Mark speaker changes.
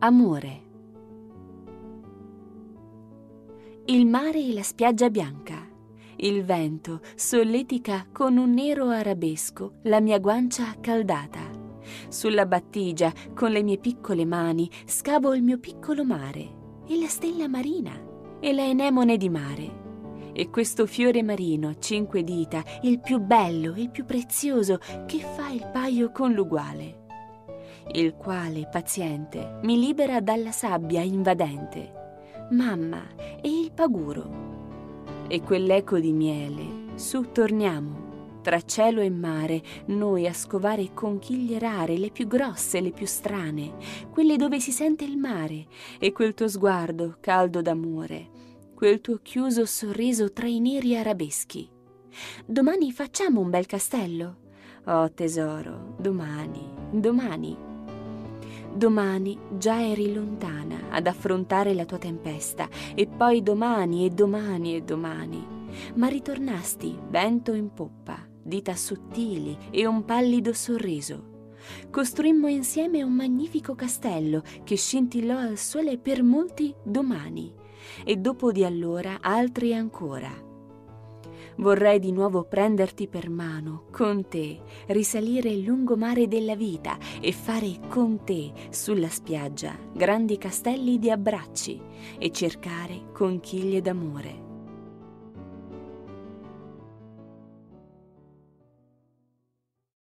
Speaker 1: Amore. Il mare e la spiaggia bianca. Il vento solletica con un nero arabesco la mia guancia accaldata. Sulla battigia, con le mie piccole mani, scavo il mio piccolo mare e la stella marina e la enemone di mare. E questo fiore marino cinque dita, il più bello, il più prezioso, che fa il paio con l'uguale. Il quale, paziente, mi libera dalla sabbia invadente. Mamma e il paguro. E quell'eco di miele, su torniamo tra cielo e mare, noi a scovare conchiglie rare, le più grosse, le più strane, quelle dove si sente il mare, e quel tuo sguardo caldo d'amore, quel tuo chiuso sorriso tra i neri arabeschi. Domani facciamo un bel castello? Oh tesoro, domani, domani. Domani già eri lontana ad affrontare la tua tempesta, e poi domani e domani e domani. Ma ritornasti vento in poppa, dita sottili e un pallido sorriso. Costruimmo insieme un magnifico castello che scintillò al sole per molti domani e dopo di allora altri ancora. Vorrei di nuovo prenderti per mano, con te, risalire il lungomare della vita e fare con te, sulla spiaggia, grandi castelli di abbracci e cercare conchiglie d'amore.